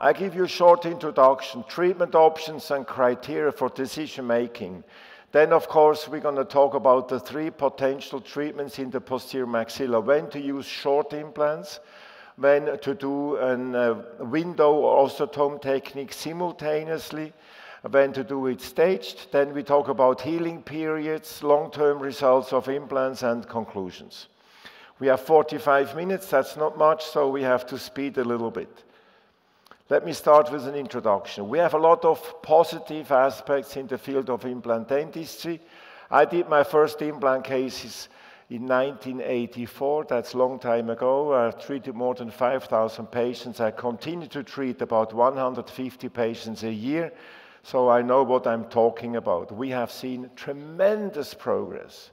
I give you a short introduction, treatment options and criteria for decision making. Then, of course, we're going to talk about the three potential treatments in the posterior maxilla. When to use short implants, when to do a uh, window osteotome technique simultaneously, when to do it staged. Then we talk about healing periods, long-term results of implants, and conclusions. We have 45 minutes, that's not much, so we have to speed a little bit. Let me start with an introduction. We have a lot of positive aspects in the field of implant dentistry. I did my first implant cases in 1984, that's a long time ago. I treated more than 5,000 patients. I continue to treat about 150 patients a year, so I know what I'm talking about. We have seen tremendous progress.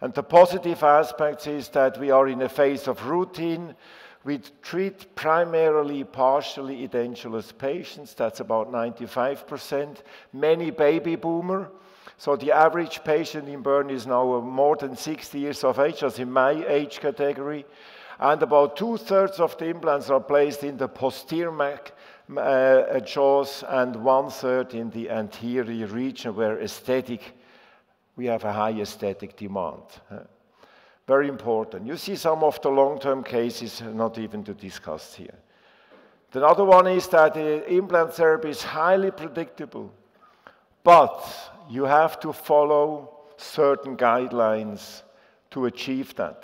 And the positive aspect is that we are in a phase of routine we treat primarily partially edentulous patients, that's about 95%, many baby boomer. So the average patient in Bern is now more than 60 years of age, as in my age category. And about two-thirds of the implants are placed in the posterior uh, jaws and one-third in the anterior region where aesthetic, we have a high aesthetic demand. Very important. You see some of the long-term cases, not even to discuss here. The other one is that the implant therapy is highly predictable, but you have to follow certain guidelines to achieve that.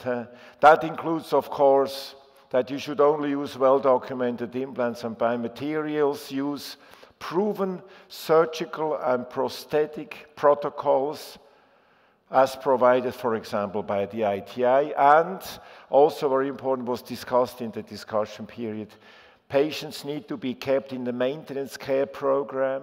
That includes, of course, that you should only use well-documented implants and biomaterials, use proven surgical and prosthetic protocols, as provided, for example, by the ITI, and also very important was discussed in the discussion period. Patients need to be kept in the maintenance care program.